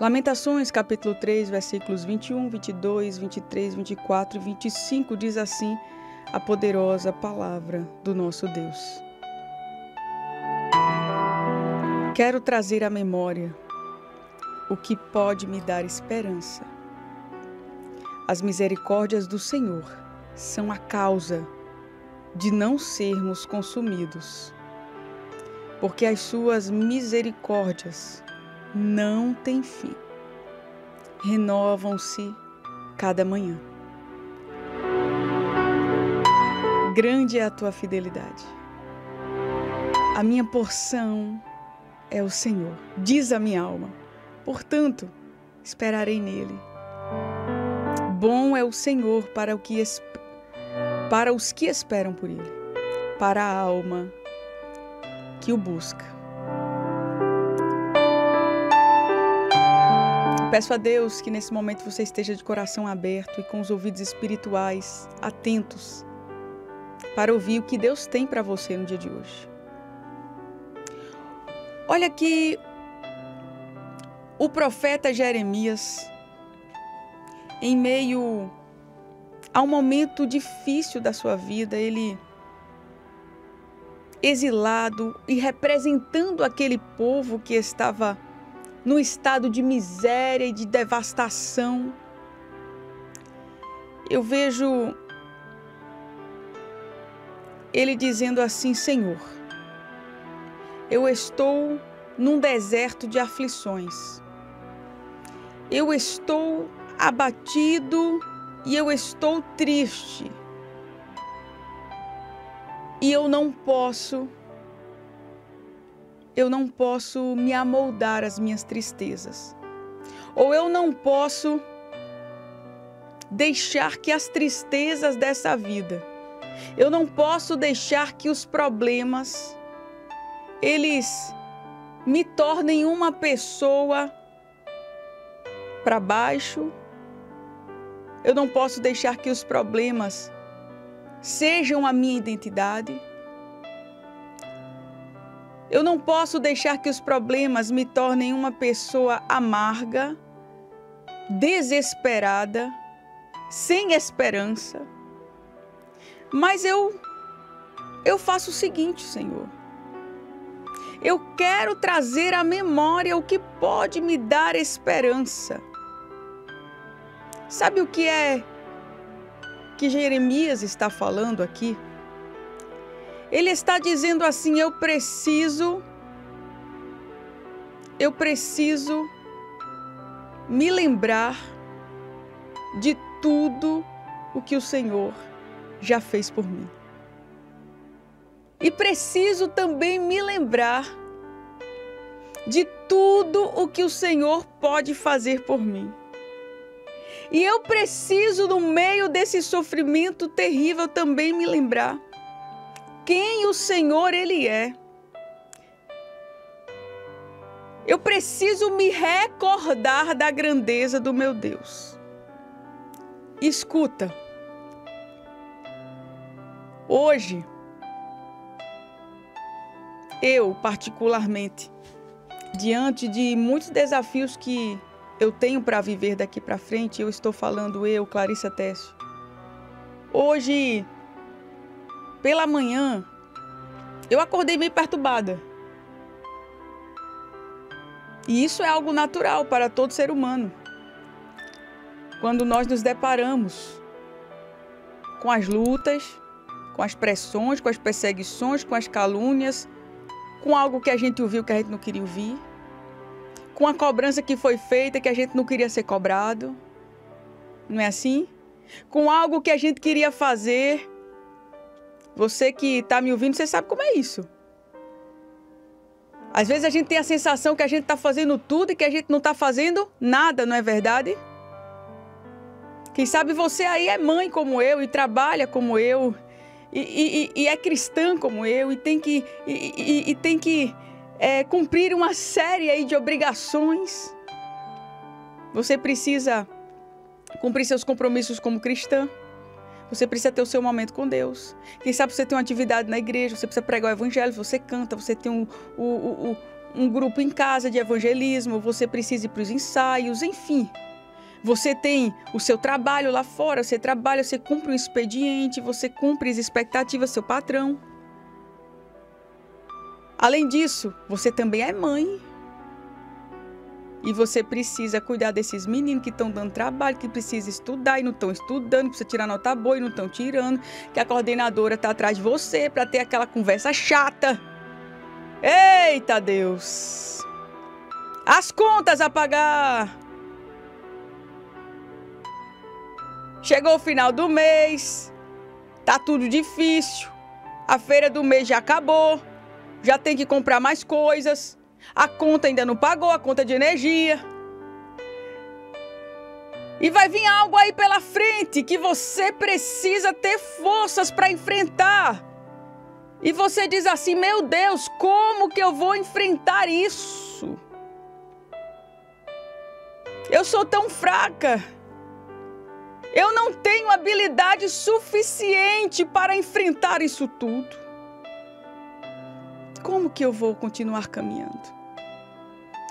Lamentações, capítulo 3, versículos 21, 22, 23, 24 e 25 diz assim a poderosa palavra do nosso Deus. Quero trazer à memória o que pode me dar esperança. As misericórdias do Senhor são a causa de não sermos consumidos, porque as suas misericórdias não têm fim. Renovam-se cada manhã. Grande é a tua fidelidade. A minha porção é o Senhor, diz a minha alma. Portanto, esperarei nele. Bom é o Senhor para, o que, para os que esperam por ele, para a alma que o busca. Peço a Deus que nesse momento você esteja de coração aberto e com os ouvidos espirituais atentos para ouvir o que Deus tem para você no dia de hoje. Olha que o profeta Jeremias, em meio a um momento difícil da sua vida, ele exilado e representando aquele povo que estava num estado de miséria e de devastação. Eu vejo ele dizendo assim: Senhor, eu estou num deserto de aflições. Eu estou abatido e eu estou triste. E eu não posso eu não posso me amoldar às minhas tristezas. Ou eu não posso deixar que as tristezas dessa vida, eu não posso deixar que os problemas eles me tornem uma pessoa para baixo. Eu não posso deixar que os problemas sejam a minha identidade. Eu não posso deixar que os problemas me tornem uma pessoa amarga, desesperada, sem esperança. Mas eu eu faço o seguinte, Senhor. Eu quero trazer à memória o que pode me dar esperança. Sabe o que é que Jeremias está falando aqui? Ele está dizendo assim: eu preciso, eu preciso me lembrar de tudo o que o Senhor já fez por mim. E preciso também me lembrar de tudo o que o Senhor pode fazer por mim. E eu preciso, no meio desse sofrimento terrível, também me lembrar quem o Senhor ele é. Eu preciso me recordar da grandeza do meu Deus. Escuta. Hoje, eu particularmente, diante de muitos desafios que eu tenho para viver daqui para frente, eu estou falando eu, Clarissa Técio. Hoje pela manhã, eu acordei meio perturbada. E isso é algo natural para todo ser humano. Quando nós nos deparamos com as lutas, com as pressões, com as perseguições, com as calúnias, com algo que a gente ouviu que a gente não queria ouvir, com a cobrança que foi feita que a gente não queria ser cobrado. Não é assim? Com algo que a gente queria fazer você que está me ouvindo, você sabe como é isso. Às vezes a gente tem a sensação que a gente está fazendo tudo e que a gente não está fazendo nada, não é verdade? Quem sabe você aí é mãe como eu e trabalha como eu e, e, e é cristã como eu e tem que, e, e tem que é, cumprir uma série aí de obrigações. Você precisa cumprir seus compromissos como cristã. Você precisa ter o seu momento com Deus. Quem sabe você tem uma atividade na igreja, você precisa pregar o evangelho, você canta, você tem um, o, o, um grupo em casa de evangelismo, você precisa ir para os ensaios, enfim. Você tem o seu trabalho lá fora, você trabalha, você cumpre um expediente, você cumpre as expectativas do seu patrão. Além disso, você também é mãe. E você precisa cuidar desses meninos que estão dando trabalho, que precisam estudar e não estão estudando, que precisa tirar nota boa e não estão tirando, que a coordenadora está atrás de você para ter aquela conversa chata. Eita Deus! As contas a pagar! Chegou o final do mês, tá tudo difícil, a feira do mês já acabou, já tem que comprar mais coisas, a conta ainda não pagou, a conta de energia. E vai vir algo aí pela frente que você precisa ter forças para enfrentar. E você diz assim: meu Deus, como que eu vou enfrentar isso? Eu sou tão fraca. Eu não tenho habilidade suficiente para enfrentar isso tudo. Como que eu vou continuar caminhando?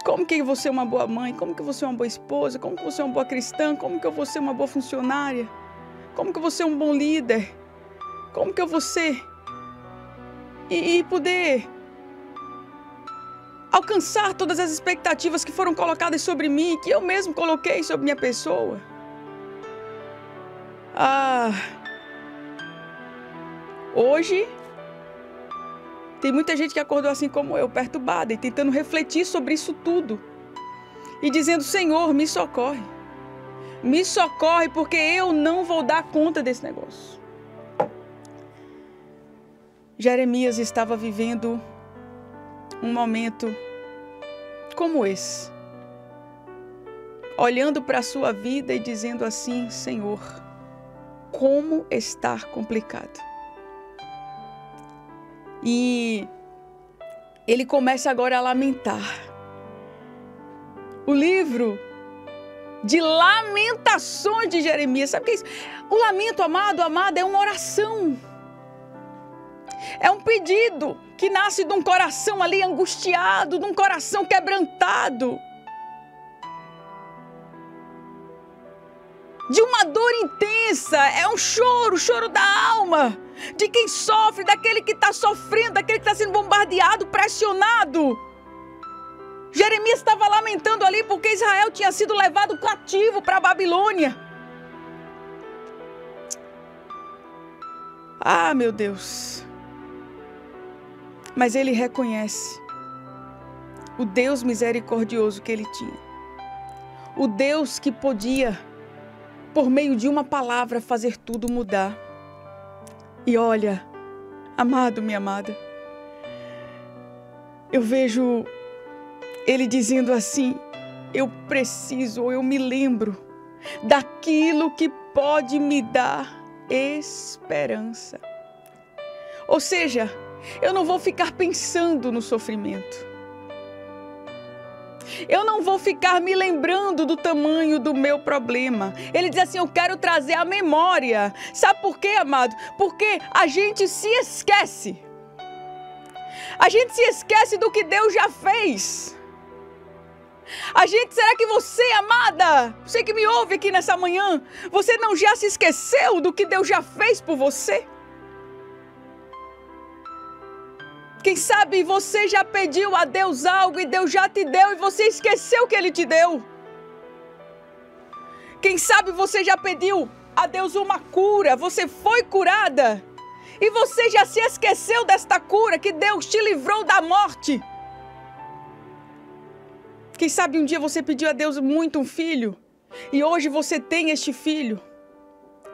Como que eu vou ser uma boa mãe? Como que eu vou ser uma boa esposa? Como que eu vou ser uma boa cristã? Como que eu vou ser uma boa funcionária? Como que eu vou ser um bom líder? Como que eu vou ser e, e poder alcançar todas as expectativas que foram colocadas sobre mim, que eu mesmo coloquei sobre minha pessoa. Ah, hoje tem muita gente que acordou assim como eu, perturbada e tentando refletir sobre isso tudo. E dizendo: Senhor, me socorre. Me socorre porque eu não vou dar conta desse negócio. Jeremias estava vivendo um momento como esse, olhando para a sua vida e dizendo assim: Senhor, como está complicado. E ele começa agora a lamentar. O livro de lamentações de Jeremias, sabe o que é isso? O lamento, amado, amada, é uma oração. É um pedido que nasce de um coração ali angustiado, de um coração quebrantado. De uma dor intensa, é um choro, choro da alma, de quem sofre, daquele que está sofrendo, daquele que está sendo bombardeado, pressionado. Jeremias estava lamentando ali porque Israel tinha sido levado cativo para a Babilônia. Ah, meu Deus mas ele reconhece o Deus misericordioso que ele tinha. O Deus que podia, por meio de uma palavra, fazer tudo mudar. E olha, amado, minha amada, eu vejo ele dizendo assim: eu preciso, eu me lembro daquilo que pode me dar esperança. Ou seja, eu não vou ficar pensando no sofrimento. Eu não vou ficar me lembrando do tamanho do meu problema. Ele diz assim: Eu quero trazer a memória. Sabe por quê, amado? Porque a gente se esquece. A gente se esquece do que Deus já fez. A gente, será que você, amada, você que me ouve aqui nessa manhã, você não já se esqueceu do que Deus já fez por você? Quem sabe você já pediu a Deus algo e Deus já te deu e você esqueceu que Ele te deu. Quem sabe você já pediu a Deus uma cura, você foi curada e você já se esqueceu desta cura que Deus te livrou da morte. Quem sabe um dia você pediu a Deus muito um filho e hoje você tem este filho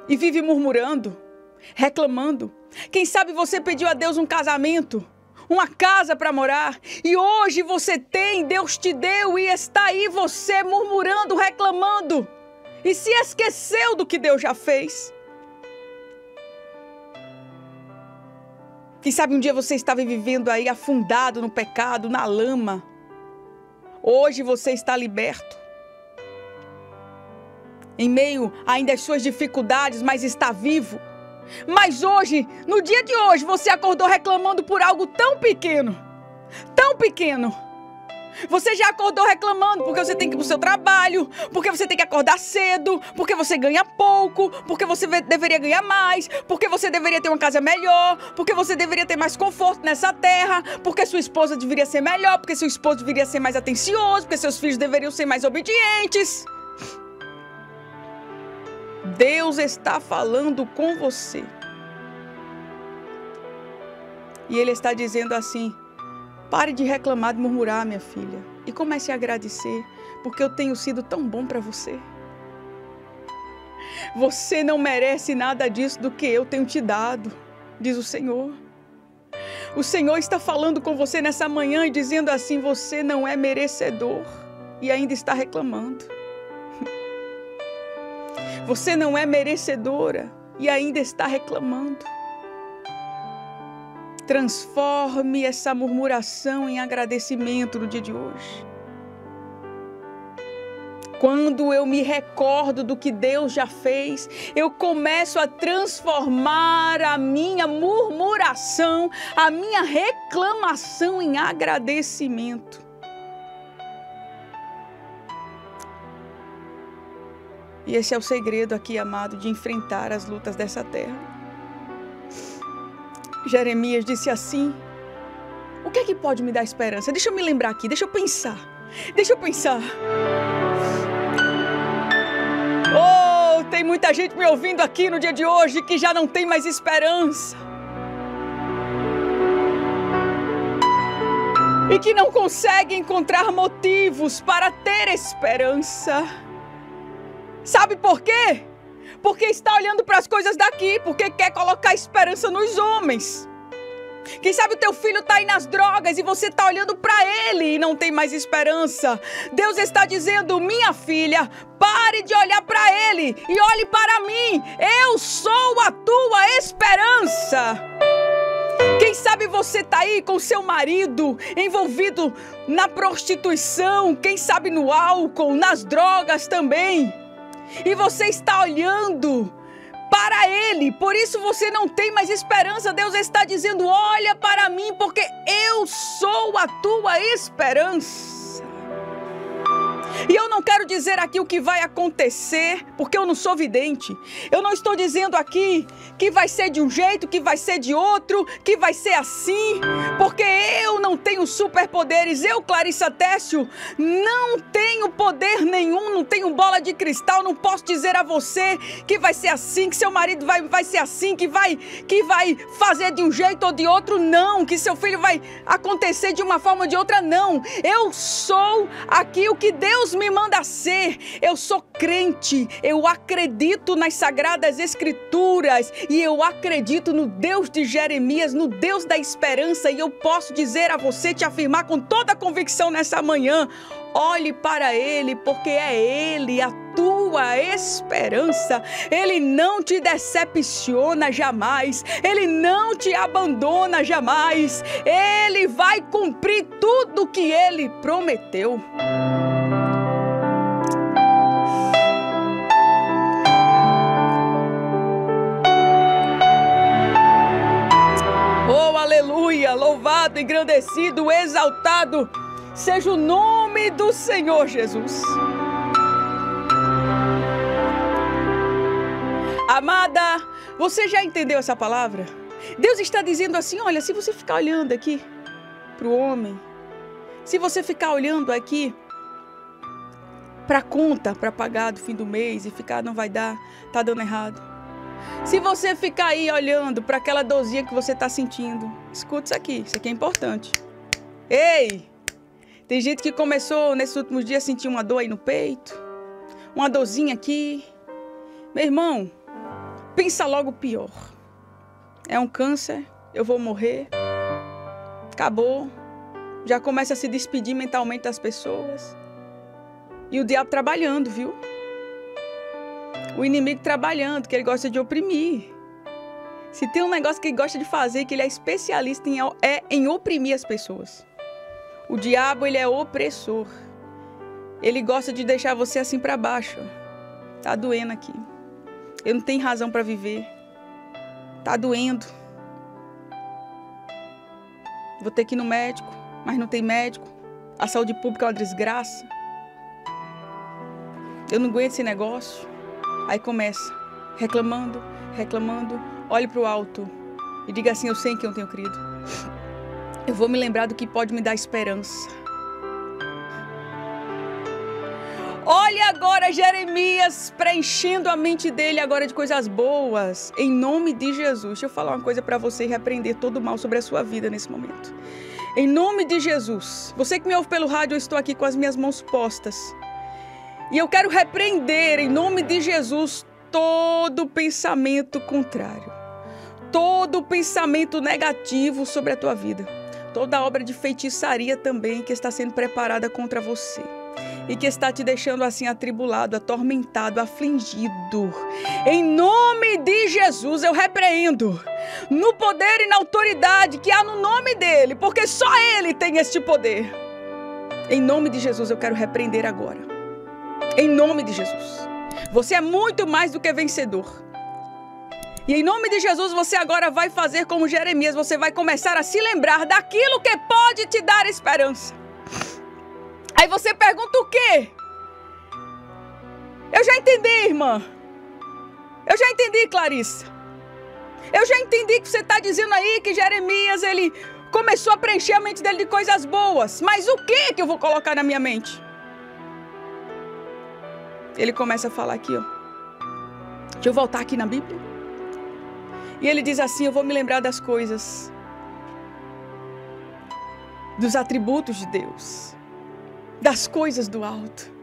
e vive murmurando, reclamando. Quem sabe você pediu a Deus um casamento uma casa para morar. E hoje você tem, Deus te deu e está aí você murmurando, reclamando e se esqueceu do que Deus já fez. Quem sabe um dia você estava vivendo aí afundado no pecado, na lama. Hoje você está liberto. Em meio ainda às suas dificuldades, mas está vivo mas hoje, no dia de hoje, você acordou reclamando por algo tão pequeno, tão pequeno. Você já acordou reclamando porque você tem que ir pro seu trabalho, porque você tem que acordar cedo, porque você ganha pouco, porque você deveria ganhar mais, porque você deveria ter uma casa melhor, porque você deveria ter mais conforto nessa terra, porque sua esposa deveria ser melhor, porque seu esposo deveria ser mais atencioso, porque seus filhos deveriam ser mais obedientes. Deus está falando com você. E Ele está dizendo assim: Pare de reclamar, de murmurar, minha filha, e comece a agradecer, porque eu tenho sido tão bom para você. Você não merece nada disso do que eu tenho te dado, diz o Senhor. O Senhor está falando com você nessa manhã e dizendo assim: você não é merecedor e ainda está reclamando. Você não é merecedora e ainda está reclamando. Transforme essa murmuração em agradecimento no dia de hoje. Quando eu me recordo do que Deus já fez, eu começo a transformar a minha murmuração, a minha reclamação em agradecimento. Esse é o segredo aqui, amado, de enfrentar as lutas dessa terra. Jeremias disse assim: O que é que pode me dar esperança? Deixa eu me lembrar aqui, deixa eu pensar. Deixa eu pensar. Oh, tem muita gente me ouvindo aqui no dia de hoje que já não tem mais esperança. E que não consegue encontrar motivos para ter esperança. Sabe por quê? porque está olhando para as coisas daqui, porque quer colocar esperança nos homens. Quem sabe o teu filho está aí nas drogas e você está olhando para ele e não tem mais esperança. Deus está dizendo: minha filha, pare de olhar para ele e olhe para mim. Eu sou a tua esperança. Quem sabe você está aí com seu marido envolvido na prostituição, quem sabe no álcool, nas drogas também e você está olhando para Ele, por isso você não tem mais esperança. Deus está dizendo: olha para mim, porque eu sou a tua esperança. E eu não quero dizer aqui o que vai acontecer, porque eu não sou vidente. Eu não estou dizendo aqui que vai ser de um jeito, que vai ser de outro, que vai ser assim, porque eu não tenho superpoderes. Eu, Clarissa Técio, não tenho poder nenhum, não tenho bola de cristal, não posso dizer a você que vai ser assim, que seu marido vai, vai ser assim, que vai, que vai fazer de um jeito ou de outro, não, que seu filho vai acontecer de uma forma ou de outra, não. Eu sou aqui o que Deus me manda ser. Eu sou crente, eu acredito nas sagradas escrituras e eu acredito no Deus de Jeremias, no Deus da esperança. E eu posso dizer a você, te afirmar com toda a convicção nessa manhã: olhe para Ele, porque é Ele a tua esperança. Ele não te decepciona jamais, Ele não te abandona jamais. Ele vai cumprir tudo que Ele prometeu. Louvado, engrandecido, exaltado seja o nome do Senhor Jesus. Amada, você já entendeu essa palavra? Deus está dizendo assim: olha, se você ficar olhando aqui para o homem, se você ficar olhando aqui para a conta para pagar do fim do mês e ficar não vai dar, tá dando errado. Se você ficar aí olhando para aquela dorzinha que você está sentindo, escuta isso aqui, isso aqui é importante. Ei! Tem gente que começou nesses últimos dias a sentir uma dor aí no peito, uma dorzinha aqui. Meu irmão, pensa logo pior. É um câncer, eu vou morrer. Acabou. Já começa a se despedir mentalmente das pessoas. E o diabo trabalhando, viu? O inimigo trabalhando, que ele gosta de oprimir. Se tem um negócio que ele gosta de fazer, que ele é especialista em, é em oprimir as pessoas. O diabo, ele é opressor. Ele gosta de deixar você assim para baixo. Tá doendo aqui. Eu não tenho razão para viver. Tá doendo. Vou ter que ir no médico, mas não tem médico. A saúde pública é uma desgraça. Eu não aguento esse negócio. Aí começa reclamando, reclamando. Olhe para o alto e diga assim: Eu sei em quem eu tenho crido. Eu vou me lembrar do que pode me dar esperança. Olhe agora Jeremias preenchendo a mente dele agora de coisas boas, em nome de Jesus. Deixa eu falar uma coisa para você e repreender todo o mal sobre a sua vida nesse momento. Em nome de Jesus, você que me ouve pelo rádio, eu estou aqui com as minhas mãos postas. E eu quero repreender, em nome de Jesus, todo pensamento contrário, todo pensamento negativo sobre a tua vida, toda obra de feitiçaria também que está sendo preparada contra você e que está te deixando assim atribulado, atormentado, afligido. Em nome de Jesus eu repreendo, no poder e na autoridade que há no nome dele, porque só ele tem este poder. Em nome de Jesus eu quero repreender agora. Em nome de Jesus. Você é muito mais do que vencedor. E em nome de Jesus, você agora vai fazer como Jeremias, você vai começar a se lembrar daquilo que pode te dar esperança. Aí você pergunta o quê? Eu já entendi, irmã. Eu já entendi, Clarissa. Eu já entendi que você está dizendo aí que Jeremias ele começou a preencher a mente dele de coisas boas. Mas o que que eu vou colocar na minha mente? Ele começa a falar aqui, ó. Deixa eu voltar aqui na Bíblia. E ele diz assim: Eu vou me lembrar das coisas, dos atributos de Deus das coisas do alto.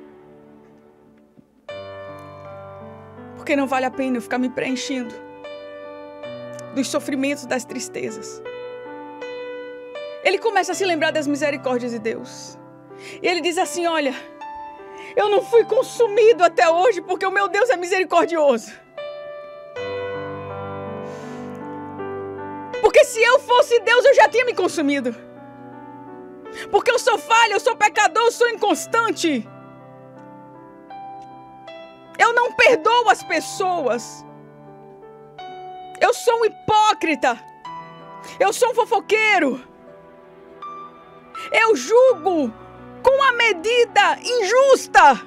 Porque não vale a pena eu ficar me preenchendo dos sofrimentos, das tristezas. Ele começa a se lembrar das misericórdias de Deus. E ele diz assim: Olha, eu não fui consumido até hoje porque o meu Deus é misericordioso. Porque se eu fosse Deus, eu já tinha me consumido. Porque eu sou falha, eu sou pecador, eu sou inconstante. Eu não perdoo as pessoas. Eu sou um hipócrita. Eu sou um fofoqueiro. Eu julgo com a medida injusta.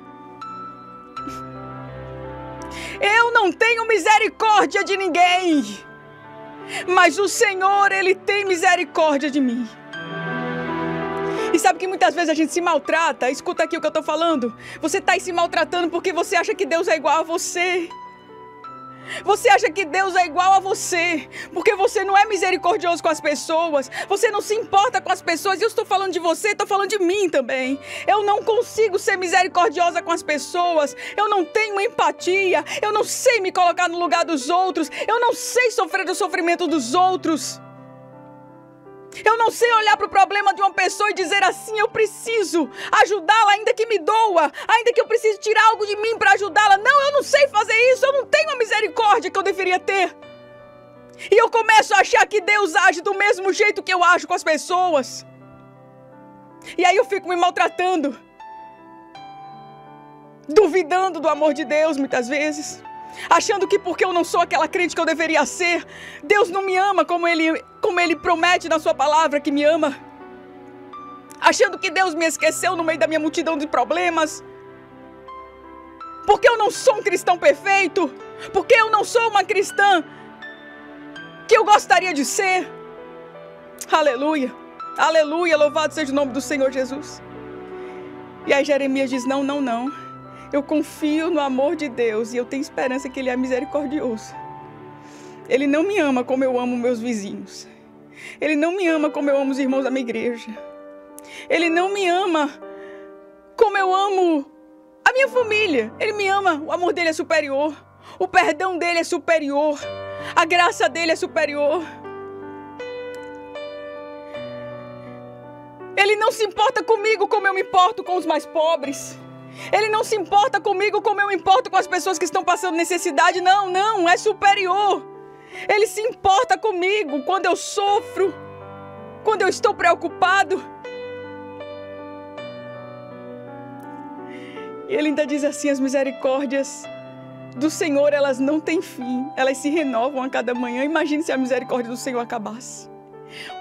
Eu não tenho misericórdia de ninguém. Mas o Senhor, Ele tem misericórdia de mim. E sabe que muitas vezes a gente se maltrata? Escuta aqui o que eu tô falando. Você tá aí se maltratando porque você acha que Deus é igual a você. Você acha que Deus é igual a você, porque você não é misericordioso com as pessoas, você não se importa com as pessoas, eu estou falando de você, estou falando de mim também. Eu não consigo ser misericordiosa com as pessoas, eu não tenho empatia, eu não sei me colocar no lugar dos outros, eu não sei sofrer do sofrimento dos outros. Eu não sei olhar para o problema de uma pessoa e dizer assim: eu preciso ajudá-la, ainda que me doa, ainda que eu precise tirar algo de mim para ajudá-la. Não, eu não sei fazer isso, eu não tenho a misericórdia que eu deveria ter. E eu começo a achar que Deus age do mesmo jeito que eu ajo com as pessoas. E aí eu fico me maltratando, duvidando do amor de Deus muitas vezes achando que porque eu não sou aquela crente que eu deveria ser, Deus não me ama como ele, como ele promete na sua palavra que me ama. Achando que Deus me esqueceu no meio da minha multidão de problemas. Porque eu não sou um cristão perfeito, porque eu não sou uma cristã que eu gostaria de ser. Aleluia. Aleluia, louvado seja o nome do Senhor Jesus. E aí Jeremias diz: Não, não, não. Eu confio no amor de Deus e eu tenho esperança que Ele é misericordioso. Ele não me ama como eu amo meus vizinhos. Ele não me ama como eu amo os irmãos da minha igreja. Ele não me ama como eu amo a minha família. Ele me ama, o amor dele é superior. O perdão dele é superior. A graça dele é superior. Ele não se importa comigo como eu me importo com os mais pobres. Ele não se importa comigo como eu importo com as pessoas que estão passando necessidade. Não, não, é superior. Ele se importa comigo quando eu sofro, quando eu estou preocupado. E ele ainda diz assim: as misericórdias do Senhor, elas não têm fim, elas se renovam a cada manhã. Imagine se a misericórdia do Senhor acabasse.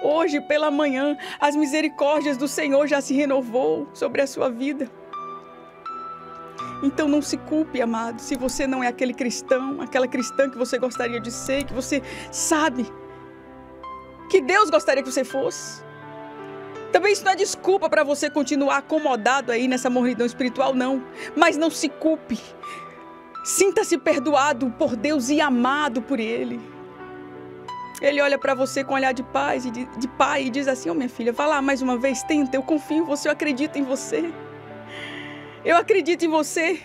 Hoje pela manhã, as misericórdias do Senhor já se renovou sobre a sua vida. Então não se culpe, amado, se você não é aquele cristão, aquela cristã que você gostaria de ser, que você sabe que Deus gostaria que você fosse. Também isso não é desculpa para você continuar acomodado aí nessa morridão espiritual, não. Mas não se culpe. Sinta-se perdoado por Deus e amado por Ele. Ele olha para você com um olhar de paz e de, de pai e diz assim: Ô oh, minha filha, vá lá mais uma vez, tenta, eu confio em você, eu acredito em você. Eu acredito em você.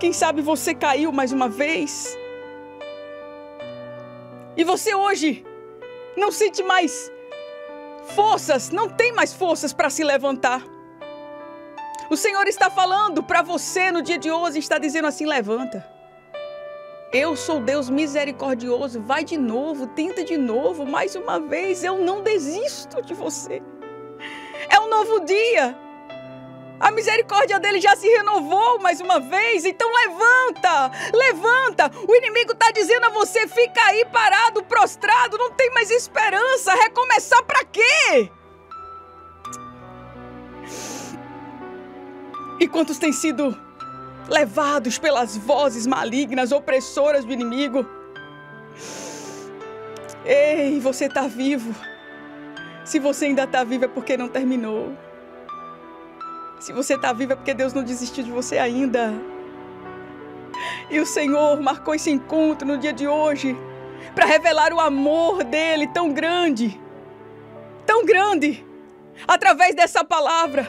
Quem sabe você caiu mais uma vez. E você hoje não sente mais forças, não tem mais forças para se levantar. O Senhor está falando para você no dia de hoje, está dizendo assim: levanta. Eu sou Deus misericordioso, vai de novo, tenta de novo, mais uma vez, eu não desisto de você. É um novo dia. A misericórdia dele já se renovou mais uma vez. Então levanta, levanta. O inimigo está dizendo a você: fica aí parado, prostrado, não tem mais esperança. Recomeçar para quê? E quantos têm sido levados pelas vozes malignas, opressoras do inimigo? Ei, você está vivo. Se você ainda está vivo é porque não terminou. Se você está vivo é porque Deus não desistiu de você ainda. E o Senhor marcou esse encontro no dia de hoje para revelar o amor dele tão grande, tão grande, através dessa palavra.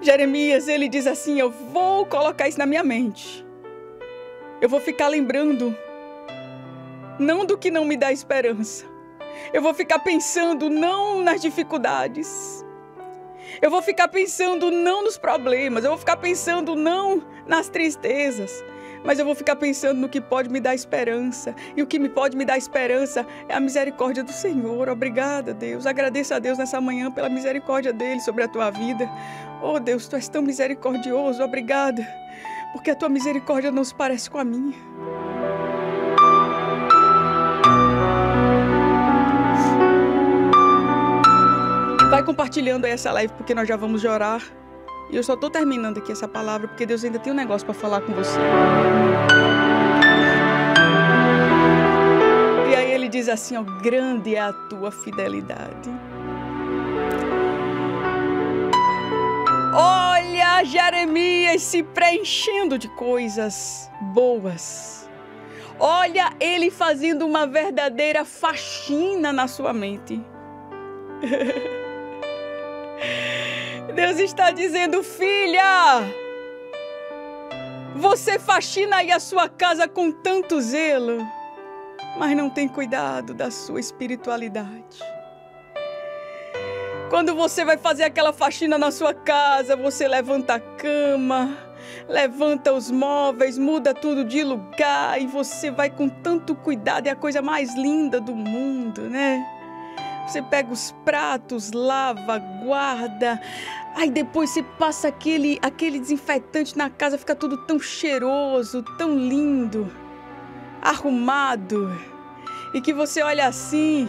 Jeremias, ele diz assim: Eu vou colocar isso na minha mente. Eu vou ficar lembrando, não do que não me dá esperança. Eu vou ficar pensando não nas dificuldades, eu vou ficar pensando não nos problemas, eu vou ficar pensando não nas tristezas, mas eu vou ficar pensando no que pode me dar esperança. E o que me pode me dar esperança é a misericórdia do Senhor. Obrigada, Deus. Agradeço a Deus nessa manhã pela misericórdia dele sobre a tua vida. Oh, Deus, tu és tão misericordioso. Obrigada, porque a tua misericórdia não se parece com a minha. Compartilhando essa live porque nós já vamos orar. E eu só estou terminando aqui essa palavra porque Deus ainda tem um negócio para falar com você. E aí ele diz assim: ó, grande é a tua fidelidade. Olha Jeremias se preenchendo de coisas boas. Olha ele fazendo uma verdadeira faxina na sua mente. Deus está dizendo, filha, você faxina aí a sua casa com tanto zelo, mas não tem cuidado da sua espiritualidade. Quando você vai fazer aquela faxina na sua casa, você levanta a cama, levanta os móveis, muda tudo de lugar e você vai com tanto cuidado, é a coisa mais linda do mundo, né? Você pega os pratos, lava, guarda. Aí depois você passa aquele, aquele desinfetante na casa, fica tudo tão cheiroso, tão lindo, arrumado. E que você olha assim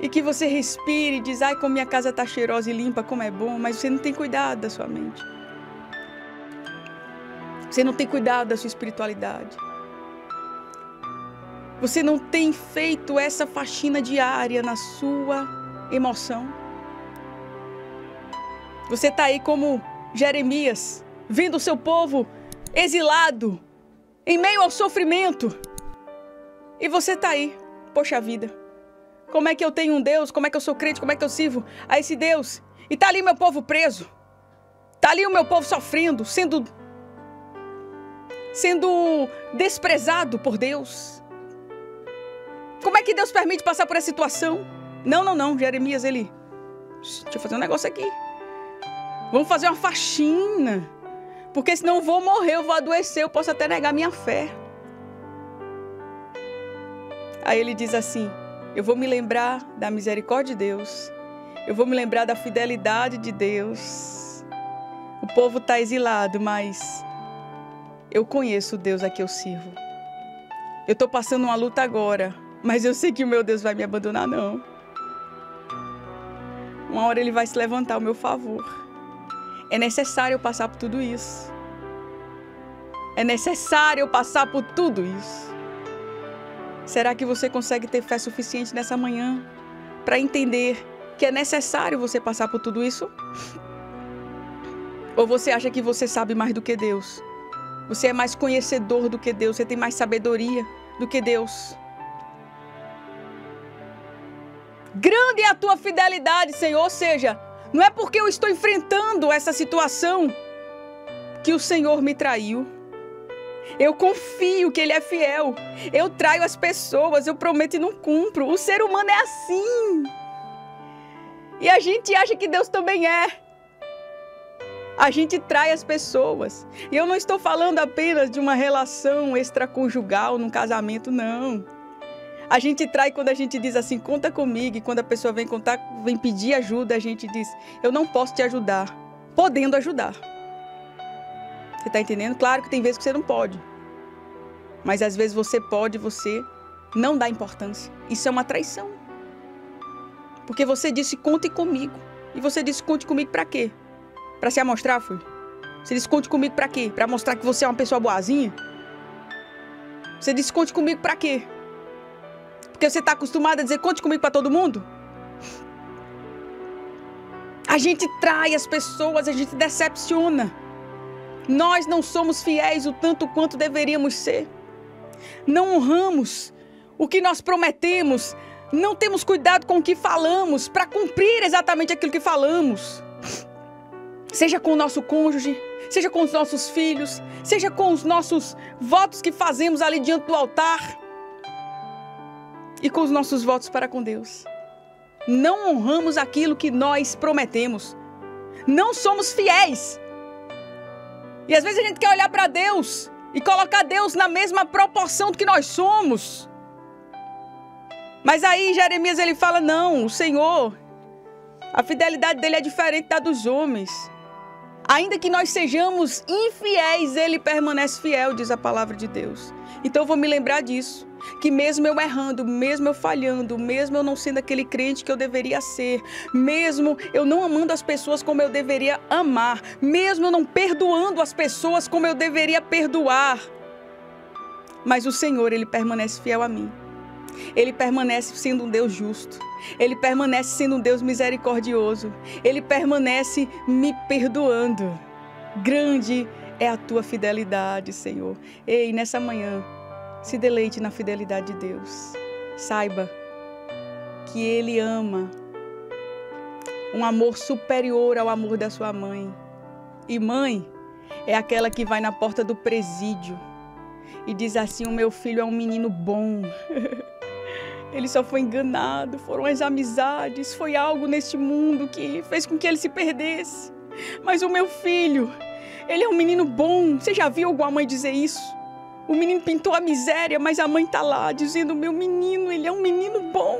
e que você respire e diz: "Ai, como minha casa tá cheirosa e limpa, como é bom", mas você não tem cuidado da sua mente. Você não tem cuidado da sua espiritualidade. Você não tem feito essa faxina diária na sua emoção? Você está aí como Jeremias, vendo o seu povo exilado, em meio ao sofrimento. E você está aí, poxa vida. Como é que eu tenho um Deus? Como é que eu sou crente? Como é que eu sirvo a esse Deus? E está ali meu povo preso. Está ali o meu povo sofrendo, sendo sendo desprezado por Deus. Como é que Deus permite passar por essa situação? Não, não, não. Jeremias, ele. Deixa eu fazer um negócio aqui. Vamos fazer uma faxina. Porque senão eu vou morrer, eu vou adoecer, eu posso até negar minha fé. Aí ele diz assim: Eu vou me lembrar da misericórdia de Deus. Eu vou me lembrar da fidelidade de Deus. O povo está exilado, mas eu conheço o Deus a que eu sirvo. Eu estou passando uma luta agora, Mas eu sei que o meu Deus vai me abandonar, não. Uma hora ele vai se levantar ao meu favor. É necessário passar por tudo isso. É necessário passar por tudo isso. Será que você consegue ter fé suficiente nessa manhã para entender que é necessário você passar por tudo isso? Ou você acha que você sabe mais do que Deus? Você é mais conhecedor do que Deus, você tem mais sabedoria do que Deus. Grande é a tua fidelidade, Senhor. Ou seja, não é porque eu estou enfrentando essa situação que o Senhor me traiu. Eu confio que Ele é fiel. Eu traio as pessoas, eu prometo e não cumpro. O ser humano é assim. E a gente acha que Deus também é. A gente trai as pessoas. E eu não estou falando apenas de uma relação extraconjugal num casamento, não. A gente trai quando a gente diz assim, conta comigo, e quando a pessoa vem contar, vem pedir ajuda, a gente diz, eu não posso te ajudar, podendo ajudar. Você está entendendo? Claro que tem vezes que você não pode. Mas às vezes você pode, você não dá importância. Isso é uma traição. Porque você disse, conte comigo. E você disse, conte comigo para quê? Para se amostrar, foi? Você disse, conte comigo para quê? Para mostrar que você é uma pessoa boazinha? Você disse, conte comigo para quê? Porque você está acostumado a dizer conte comigo para todo mundo? A gente trai as pessoas, a gente decepciona. Nós não somos fiéis o tanto quanto deveríamos ser. Não honramos o que nós prometemos. Não temos cuidado com o que falamos para cumprir exatamente aquilo que falamos. Seja com o nosso cônjuge, seja com os nossos filhos, seja com os nossos votos que fazemos ali diante do altar e com os nossos votos para com Deus. Não honramos aquilo que nós prometemos. Não somos fiéis. E às vezes a gente quer olhar para Deus e colocar Deus na mesma proporção do que nós somos. Mas aí Jeremias ele fala: "Não, o Senhor, a fidelidade dele é diferente da dos homens. Ainda que nós sejamos infiéis, ele permanece fiel", diz a palavra de Deus. Então eu vou me lembrar disso que mesmo eu errando, mesmo eu falhando, mesmo eu não sendo aquele crente que eu deveria ser, mesmo eu não amando as pessoas como eu deveria amar, mesmo eu não perdoando as pessoas como eu deveria perdoar, mas o Senhor, ele permanece fiel a mim. Ele permanece sendo um Deus justo. Ele permanece sendo um Deus misericordioso. Ele permanece me perdoando. Grande é a tua fidelidade, Senhor. Ei, nessa manhã, se deleite na fidelidade de Deus. Saiba que Ele ama um amor superior ao amor da sua mãe. E mãe é aquela que vai na porta do presídio e diz assim: O meu filho é um menino bom. ele só foi enganado, foram as amizades, foi algo neste mundo que fez com que ele se perdesse. Mas o meu filho, ele é um menino bom. Você já viu alguma mãe dizer isso? O menino pintou a miséria, mas a mãe está lá dizendo: meu menino, ele é um menino bom.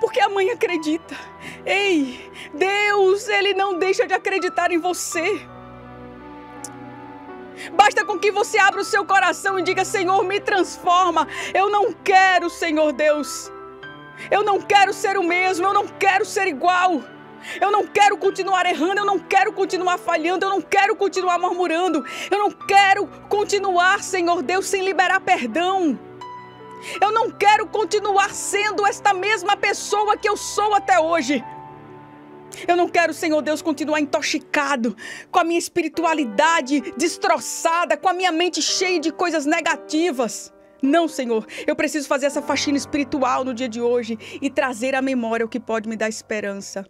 Porque a mãe acredita. Ei, Deus, ele não deixa de acreditar em você. Basta com que você abra o seu coração e diga: Senhor, me transforma. Eu não quero, Senhor Deus. Eu não quero ser o mesmo, eu não quero ser igual. Eu não quero continuar errando, eu não quero continuar falhando, eu não quero continuar murmurando, eu não quero continuar, Senhor Deus, sem liberar perdão. Eu não quero continuar sendo esta mesma pessoa que eu sou até hoje. Eu não quero, Senhor Deus, continuar intoxicado, com a minha espiritualidade destroçada, com a minha mente cheia de coisas negativas. Não, Senhor, eu preciso fazer essa faxina espiritual no dia de hoje e trazer à memória o que pode me dar esperança.